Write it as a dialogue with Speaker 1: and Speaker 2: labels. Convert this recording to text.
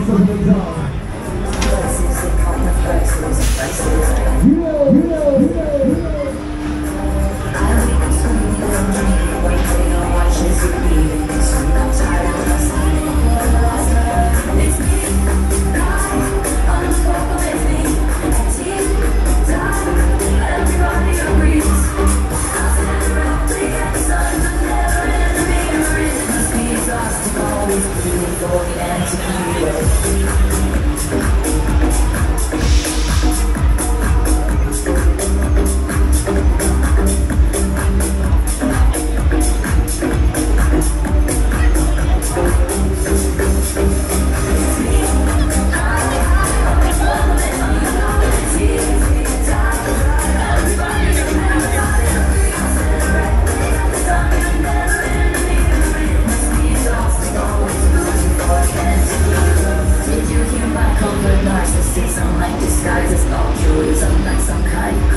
Speaker 1: Yo, yo. Racism like disguises, altruism like some kind of